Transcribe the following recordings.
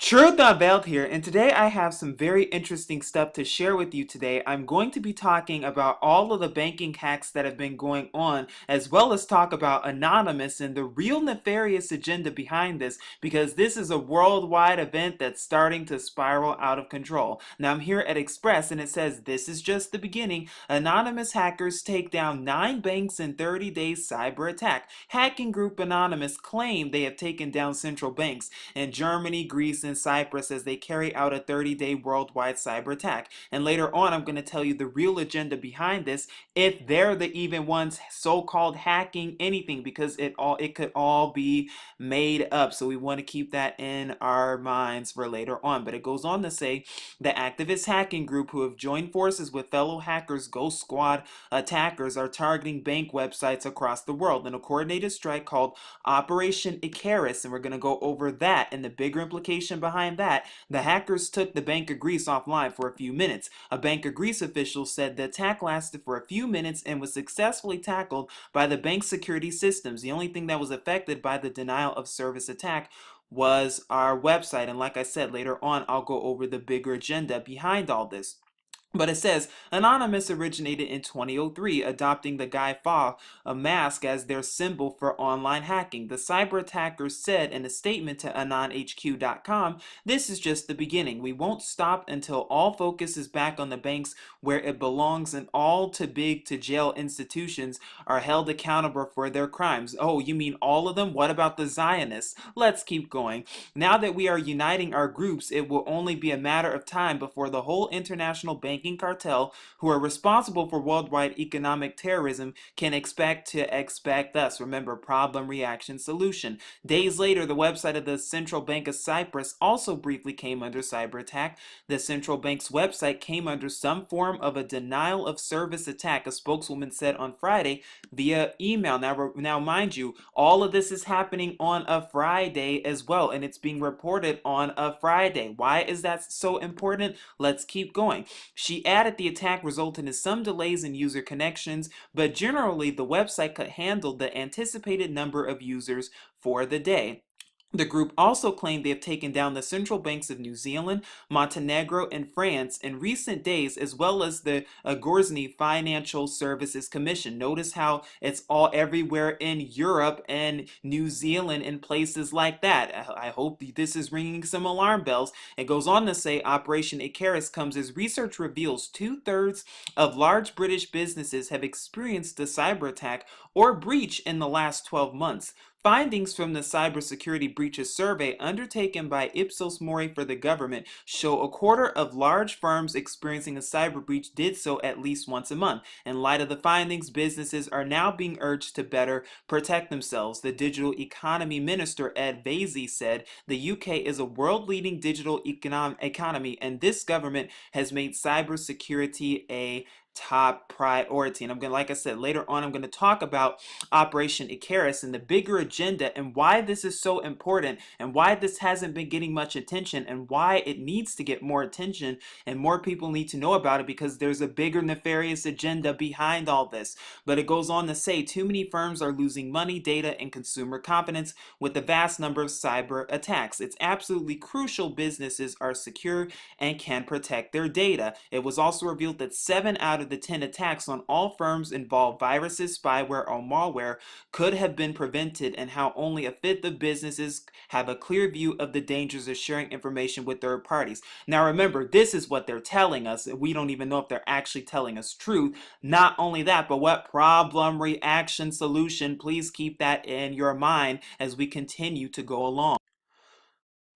Truth Unveiled here, and today I have some very interesting stuff to share with you today. I'm going to be talking about all of the banking hacks that have been going on, as well as talk about Anonymous and the real nefarious agenda behind this, because this is a worldwide event that's starting to spiral out of control. Now I'm here at Express, and it says this is just the beginning. Anonymous hackers take down nine banks in 30 days cyber attack. Hacking group Anonymous claim they have taken down central banks in Germany, Greece, and in Cyprus as they carry out a 30-day worldwide cyber attack. And later on, I'm going to tell you the real agenda behind this, if they're the even ones so-called hacking anything, because it all it could all be made up. So we want to keep that in our minds for later on. But it goes on to say the activist hacking group who have joined forces with fellow hackers, Ghost Squad attackers, are targeting bank websites across the world in a coordinated strike called Operation Icarus. And we're going to go over that and the bigger implication behind that, the hackers took the Bank of Greece offline for a few minutes. A Bank of Greece official said the attack lasted for a few minutes and was successfully tackled by the bank's security systems. The only thing that was affected by the denial of service attack was our website. And like I said, later on, I'll go over the bigger agenda behind all this. But it says Anonymous originated in 2003, adopting the Guy Fawkes mask as their symbol for online hacking. The cyber attackers said in a statement to AnonHQ.com, This is just the beginning. We won't stop until all focus is back on the banks where it belongs and all too big to jail institutions are held accountable for their crimes. Oh, you mean all of them? What about the Zionists? Let's keep going. Now that we are uniting our groups, it will only be a matter of time before the whole international bank banking cartel who are responsible for worldwide economic terrorism can expect to expect us. Remember, problem, reaction, solution. Days later, the website of the Central Bank of Cyprus also briefly came under cyber attack. The central bank's website came under some form of a denial of service attack, a spokeswoman said on Friday via email. Now, now mind you, all of this is happening on a Friday as well, and it's being reported on a Friday. Why is that so important? Let's keep going. She she added the attack resulted in some delays in user connections, but generally the website could handle the anticipated number of users for the day. The group also claimed they have taken down the central banks of New Zealand, Montenegro, and France in recent days, as well as the uh, Financial Services Commission. Notice how it's all everywhere in Europe and New Zealand and places like that. I hope this is ringing some alarm bells. It goes on to say Operation Icarus comes as research reveals two-thirds of large British businesses have experienced a cyber attack or breach in the last 12 months. Findings from the cybersecurity breaches survey undertaken by Ipsos Mori for the government show a quarter of large firms experiencing a cyber breach did so at least once a month. In light of the findings, businesses are now being urged to better protect themselves. The digital economy minister Ed Vaizey said the UK is a world-leading digital econom economy and this government has made cybersecurity a top priority. And I'm going to, like I said, later on, I'm going to talk about Operation Icarus and the bigger agenda and why this is so important and why this hasn't been getting much attention and why it needs to get more attention and more people need to know about it because there's a bigger nefarious agenda behind all this. But it goes on to say too many firms are losing money, data, and consumer confidence with the vast number of cyber attacks. It's absolutely crucial businesses are secure and can protect their data. It was also revealed that 7 out out the 10 attacks on all firms involved viruses, spyware, or malware could have been prevented and how only a fifth of businesses have a clear view of the dangers of sharing information with third parties. Now remember, this is what they're telling us. We don't even know if they're actually telling us truth. Not only that, but what problem, reaction, solution, please keep that in your mind as we continue to go along.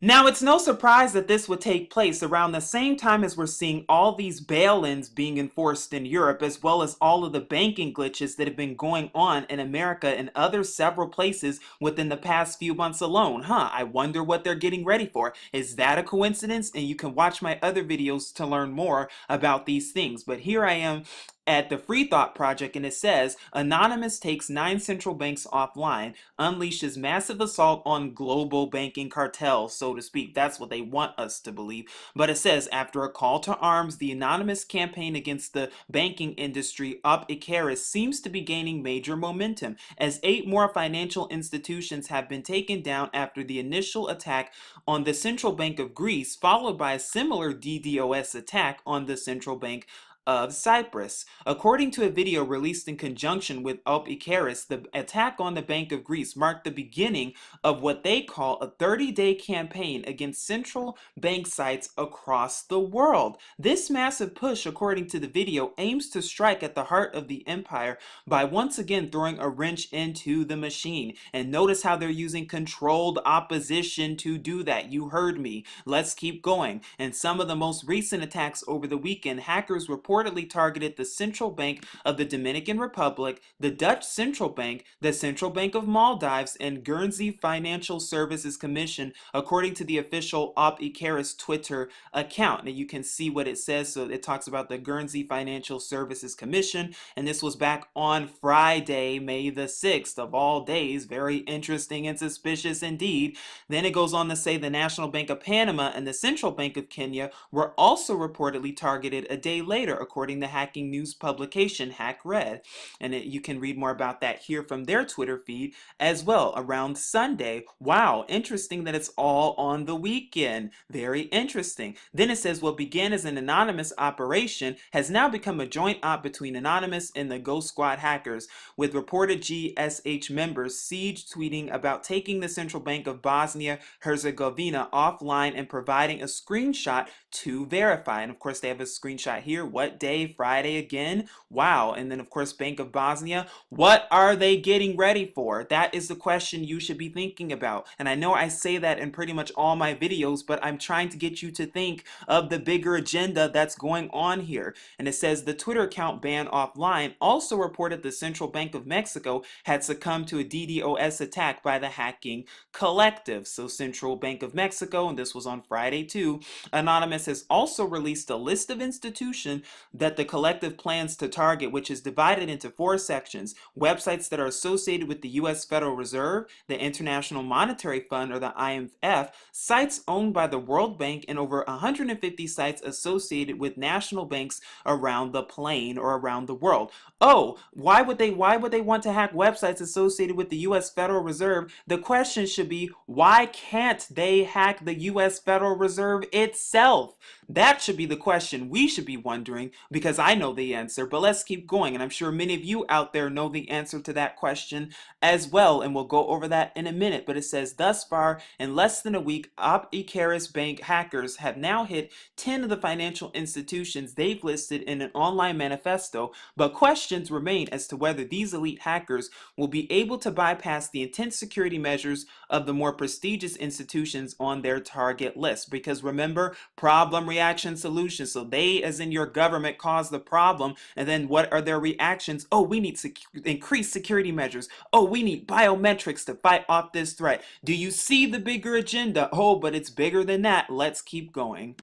Now, it's no surprise that this would take place around the same time as we're seeing all these bail-ins being enforced in Europe, as well as all of the banking glitches that have been going on in America and other several places within the past few months alone. Huh, I wonder what they're getting ready for. Is that a coincidence? And you can watch my other videos to learn more about these things. But here I am at the Free Thought Project, and it says Anonymous takes nine central banks offline, unleashes massive assault on global banking cartels, so to speak. That's what they want us to believe. But it says after a call to arms, the Anonymous campaign against the banking industry, Op Icarus, seems to be gaining major momentum, as eight more financial institutions have been taken down after the initial attack on the Central Bank of Greece, followed by a similar DDoS attack on the Central Bank of Cyprus. According to a video released in conjunction with Op Icarus, the attack on the Bank of Greece marked the beginning of what they call a 30-day campaign against central bank sites across the world. This massive push, according to the video, aims to strike at the heart of the empire by once again throwing a wrench into the machine. And notice how they're using controlled opposition to do that. You heard me. Let's keep going. And some of the most recent attacks over the weekend, hackers reported reportedly targeted the Central Bank of the Dominican Republic, the Dutch Central Bank, the Central Bank of Maldives, and Guernsey Financial Services Commission, according to the official Op Icarus Twitter account. Now you can see what it says. So it talks about the Guernsey Financial Services Commission, and this was back on Friday, May the 6th of all days. Very interesting and suspicious indeed. Then it goes on to say the National Bank of Panama and the Central Bank of Kenya were also reportedly targeted a day later, according to hacking news publication HackRead. And it, you can read more about that here from their Twitter feed as well around Sunday. Wow, interesting that it's all on the weekend. Very interesting. Then it says what began as an anonymous operation has now become a joint op between Anonymous and the Ghost Squad hackers, with reported GSH members siege tweeting about taking the Central Bank of Bosnia Herzegovina offline and providing a screenshot to verify. And of course, they have a screenshot here. What day? Friday again? Wow. And then, of course, Bank of Bosnia. What are they getting ready for? That is the question you should be thinking about. And I know I say that in pretty much all my videos, but I'm trying to get you to think of the bigger agenda that's going on here. And it says the Twitter account banned offline also reported the Central Bank of Mexico had succumbed to a DDoS attack by the hacking collective. So Central Bank of Mexico, and this was on Friday too, Anonymous has also released a list of institutions that the collective plans to target, which is divided into four sections websites that are associated with the U.S. Federal Reserve, the International Monetary Fund, or the IMF, sites owned by the World Bank, and over 150 sites associated with national banks around the plane or around the world. Oh, why would they why would they want to hack websites associated with the US Federal Reserve? The question should be why can't they hack the US Federal Reserve itself? That should be the question we should be wondering because I know the answer, but let's keep going. And I'm sure many of you out there know the answer to that question as well, and we'll go over that in a minute. But it says, thus far, in less than a week, Op Icarus Bank hackers have now hit 10 of the financial institutions they've listed in an online manifesto, but questions remain as to whether these elite hackers will be able to bypass the intense security measures of the more prestigious institutions on their target list. Because remember, problem reaction solution. So they, as in your government, cause the problem. And then what are their reactions? Oh, we need sec increased security measures. Oh, we need biometrics to fight off this threat. Do you see the bigger agenda? Oh, but it's bigger than that. Let's keep going.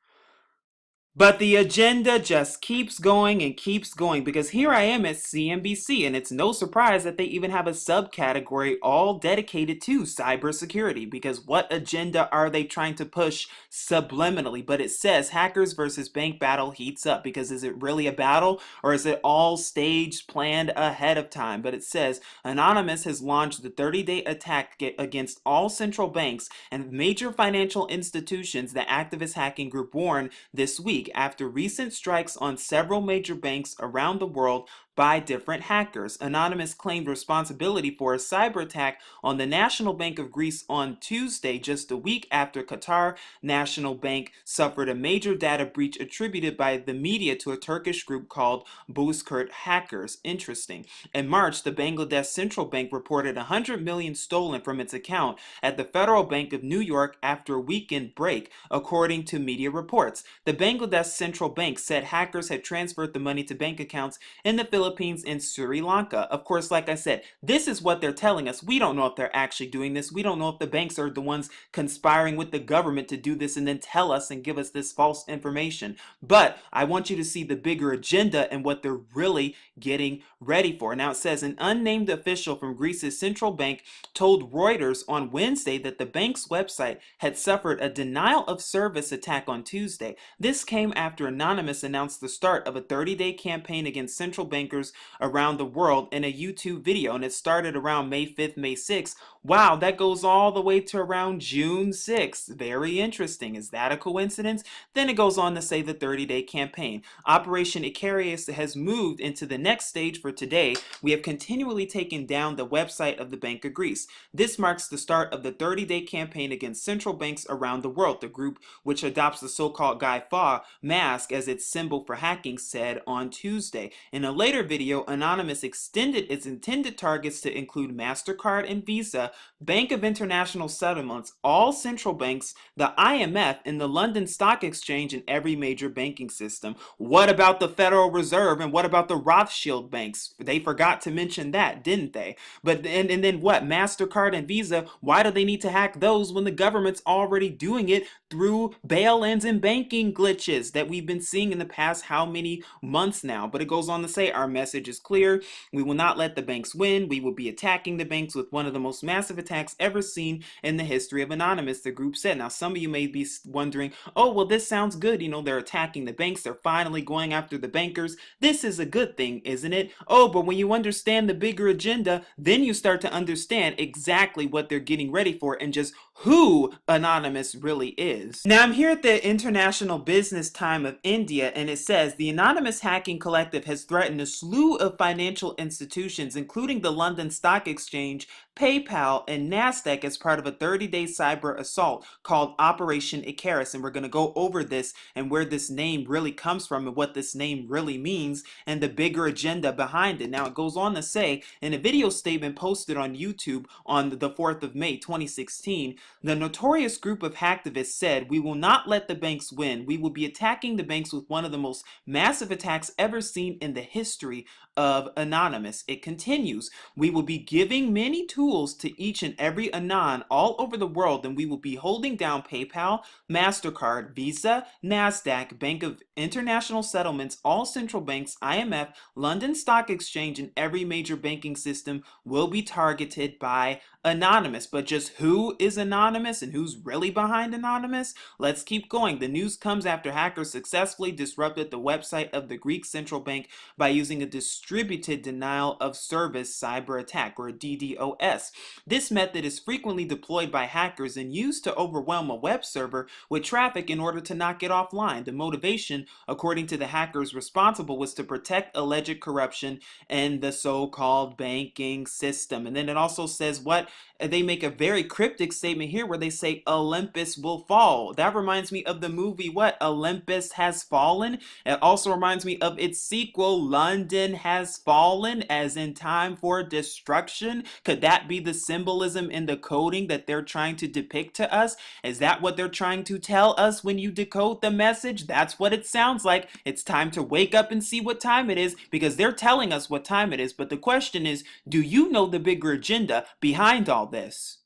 But the agenda just keeps going and keeps going because here I am at CNBC, and it's no surprise that they even have a subcategory all dedicated to cybersecurity. Because what agenda are they trying to push subliminally? But it says hackers versus bank battle heats up. Because is it really a battle or is it all staged, planned ahead of time? But it says Anonymous has launched the 30 day attack against all central banks and major financial institutions, the activist hacking group warned this week after recent strikes on several major banks around the world by different hackers. Anonymous claimed responsibility for a cyber attack on the National Bank of Greece on Tuesday, just a week after Qatar National Bank suffered a major data breach attributed by the media to a Turkish group called Bozkurt Hackers. Interesting. In March, the Bangladesh Central Bank reported 100 million stolen from its account at the Federal Bank of New York after a weekend break, according to media reports. The Bangladesh Central Bank said hackers had transferred the money to bank accounts in the Philippines Philippines, and Sri Lanka. Of course, like I said, this is what they're telling us. We don't know if they're actually doing this. We don't know if the banks are the ones conspiring with the government to do this and then tell us and give us this false information. But I want you to see the bigger agenda and what they're really getting ready for. Now it says an unnamed official from Greece's central bank told Reuters on Wednesday that the bank's website had suffered a denial of service attack on Tuesday. This came after Anonymous announced the start of a 30-day campaign against central bankers around the world in a YouTube video and it started around May 5th, May 6th. Wow, that goes all the way to around June 6th. Very interesting. Is that a coincidence? Then it goes on to say the 30-day campaign. Operation Icarus has moved into the next stage for today. We have continually taken down the website of the Bank of Greece. This marks the start of the 30-day campaign against central banks around the world. The group, which adopts the so-called Guy Fawkes mask as its symbol for hacking, said on Tuesday. In a later video, Anonymous extended its intended targets to include MasterCard and Visa, Bank of International Settlements, all central banks, the IMF, and the London Stock Exchange, and every major banking system. What about the Federal Reserve and what about the Rothschild banks? They forgot to mention that, didn't they? But and, and then what? MasterCard and Visa, why do they need to hack those when the government's already doing it through bail-ins and banking glitches that we've been seeing in the past how many months now? But it goes on to say our message is clear. We will not let the banks win. We will be attacking the banks with one of the most massive attacks ever seen in the history of Anonymous, the group said. Now, some of you may be wondering, oh, well, this sounds good. You know, they're attacking the banks. They're finally going after the bankers. This is a good thing, isn't it? Oh, but when you understand the bigger agenda, then you start to understand exactly what they're getting ready for and just who Anonymous really is. Now, I'm here at the International Business Time of India, and it says the Anonymous Hacking Collective has threatened a slew of financial institutions, including the London Stock Exchange, PayPal, and NASDAQ as part of a 30-day cyber assault called Operation Icarus. And we're going to go over this and where this name really comes from and what this name really means and the bigger agenda behind it. Now, it goes on to say in a video statement posted on YouTube on the 4th of May, 2016, the notorious group of hacktivists said, We will not let the banks win. We will be attacking the banks with one of the most massive attacks ever seen in the history story of Anonymous. It continues, We will be giving many tools to each and every Anon all over the world, and we will be holding down PayPal, MasterCard, Visa, NASDAQ, Bank of International Settlements, all central banks, IMF, London Stock Exchange, and every major banking system will be targeted by Anonymous. But just who is Anonymous and who's really behind Anonymous? Let's keep going. The news comes after hackers successfully disrupted the website of the Greek central bank by using a distributed denial of service cyber attack or DDoS. This method is frequently deployed by hackers and used to overwhelm a web server with traffic in order to knock it offline. The motivation, according to the hackers responsible, was to protect alleged corruption in the so-called banking system. And then it also says what they make a very cryptic statement here where they say Olympus will fall. That reminds me of the movie what? Olympus Has Fallen. It also reminds me of its sequel London Has Fallen as in time for destruction. Could that be the symbolism in the coding that they're trying to depict to us? Is that what they're trying to tell us when you decode the message? That's what it sounds like. It's time to wake up and see what time it is because they're telling us what time it is. But the question is, do you know the bigger agenda behind all this?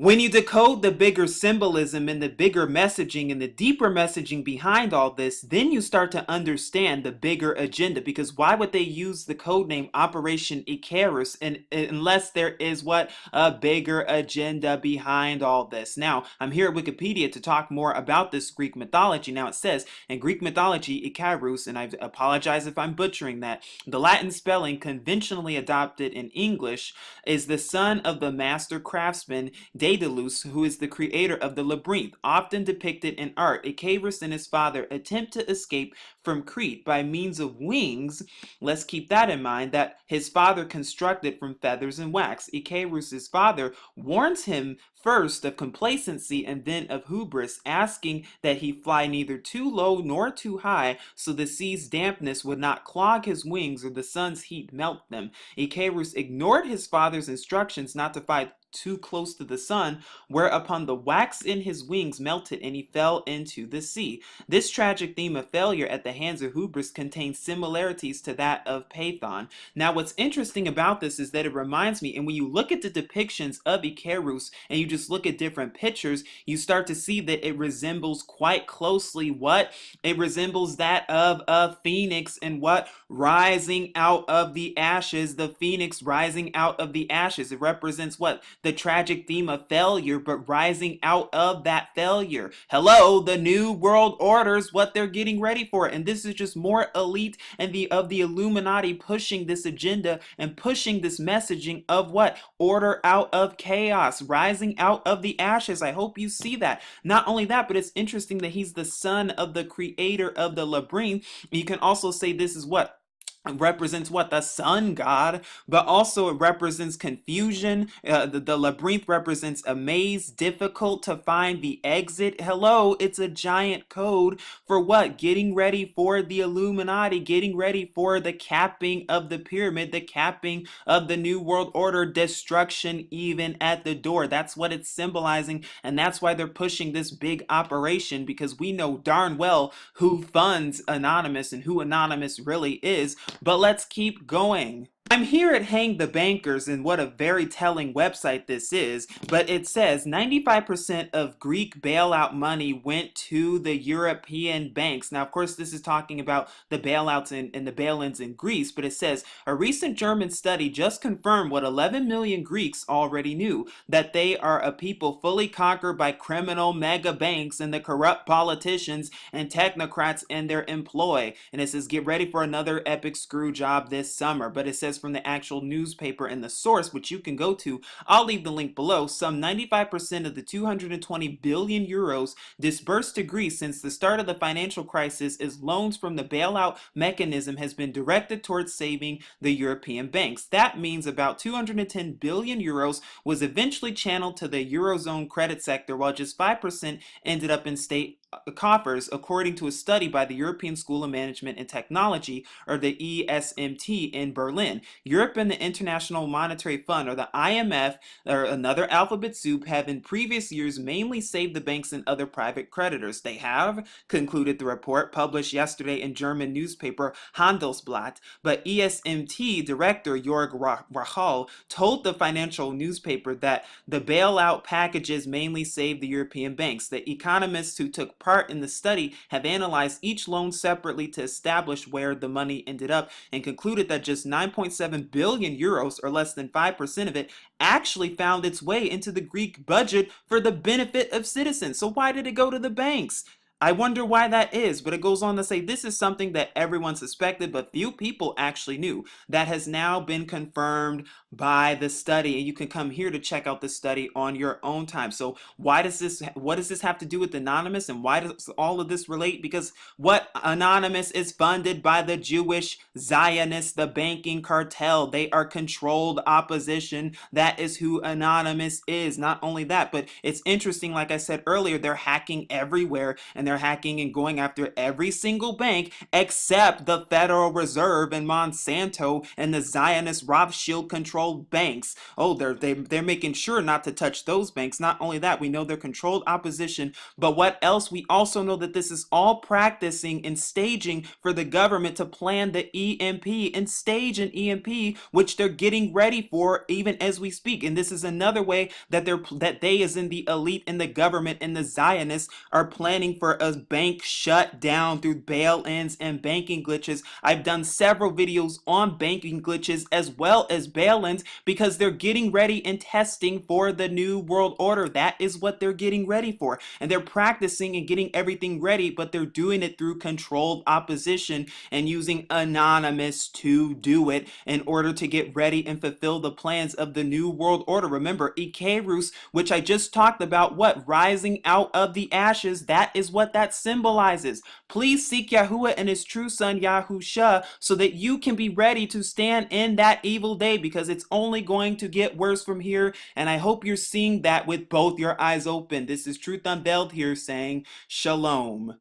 When you decode the bigger symbolism and the bigger messaging and the deeper messaging behind all this, then you start to understand the bigger agenda. Because why would they use the code name Operation Icarus unless there is what a bigger agenda behind all this? Now, I'm here at Wikipedia to talk more about this Greek mythology. Now, it says in Greek mythology, Icarus, and I apologize if I'm butchering that, the Latin spelling conventionally adopted in English is the son of the master craftsman. Daedalus, who is the creator of the labyrinth, often depicted in art. Icarus and his father attempt to escape from Crete by means of wings. Let's keep that in mind that his father constructed from feathers and wax. Icarus's father warns him First, of complacency and then of hubris, asking that he fly neither too low nor too high, so the sea's dampness would not clog his wings or the sun's heat melt them. Icarus ignored his father's instructions not to fly too close to the sun, whereupon the wax in his wings melted and he fell into the sea. This tragic theme of failure at the hands of hubris contains similarities to that of Phaethon. Now, what's interesting about this is that it reminds me, and when you look at the depictions of Icarus and you just look at different pictures, you start to see that it resembles quite closely what? It resembles that of a phoenix and what? Rising out of the ashes, the phoenix rising out of the ashes. It represents what? the tragic theme of failure, but rising out of that failure. Hello, the new world orders what they're getting ready for. And this is just more elite and the of the Illuminati pushing this agenda and pushing this messaging of what? Order out of chaos, rising out of the ashes. I hope you see that. Not only that, but it's interesting that he's the son of the creator of the labyrinth. You can also say this is what? Represents what? The sun god but also it represents confusion. Uh, the, the labyrinth represents a maze difficult to find the exit. Hello it's a giant code for what? Getting ready for the illuminati getting ready for the capping of the pyramid the capping of the new world order destruction even at the door. That's what it's symbolizing and that's why they're pushing this big operation because we know darn well who funds anonymous and who anonymous really is but let's keep going. I'm here at Hang the Bankers, and what a very telling website this is, but it says 95% of Greek bailout money went to the European banks. Now, of course, this is talking about the bailouts and, and the bail-ins in Greece, but it says a recent German study just confirmed what 11 million Greeks already knew, that they are a people fully conquered by criminal mega banks and the corrupt politicians and technocrats in their employ. And it says, get ready for another epic screw job this summer. But it says from the actual newspaper and the source, which you can go to. I'll leave the link below. Some 95% of the 220 billion euros disbursed to Greece since the start of the financial crisis is loans from the bailout mechanism has been directed towards saving the European banks. That means about 210 billion euros was eventually channeled to the Eurozone credit sector, while just 5% ended up in state Uh, coffers, according to a study by the European School of Management and Technology, or the ESMT in Berlin. Europe and the International Monetary Fund, or the IMF, or another alphabet soup, have in previous years mainly saved the banks and other private creditors. They have, concluded the report published yesterday in German newspaper Handelsblatt, but ESMT director Jörg Rocholl told the financial newspaper that the bailout packages mainly saved the European banks. The economists who took part in the study have analyzed each loan separately to establish where the money ended up and concluded that just 9.7 billion euros, or less than 5% of it, actually found its way into the Greek budget for the benefit of citizens. So why did it go to the banks? I wonder why that is, but it goes on to say this is something that everyone suspected, but few people actually knew. That has now been confirmed by the study, and you can come here to check out the study on your own time. So, why does this? What does this have to do with Anonymous, and why does all of this relate? Because what Anonymous is funded by the Jewish Zionists, the banking cartel. They are controlled opposition. That is who Anonymous is. Not only that, but it's interesting. Like I said earlier, they're hacking everywhere, and they're hacking and going after every single bank except the Federal Reserve and Monsanto and the Zionist Rothschild controlled banks. Oh, they're, they, they're making sure not to touch those banks. Not only that, we know they're controlled opposition, but what else? We also know that this is all practicing and staging for the government to plan the EMP and stage an EMP, which they're getting ready for even as we speak. And this is another way that they're that they, as in the elite and the government and the Zionists, are planning for a bank shut down through bail-ins and banking glitches. I've done several videos on banking glitches as well as bail-ins because they're getting ready and testing for the new world order. That is what they're getting ready for. And they're practicing and getting everything ready, but they're doing it through controlled opposition and using anonymous to do it in order to get ready and fulfill the plans of the new world order. Remember, Icarus, which I just talked about, what? Rising out of the ashes. That is what what that symbolizes. Please seek Yahuwah and his true son Yahusha so that you can be ready to stand in that evil day because it's it's only going to get worse from here. And I hope you're seeing that with both your eyes open. This is Truth Unveiled here saying, Shalom.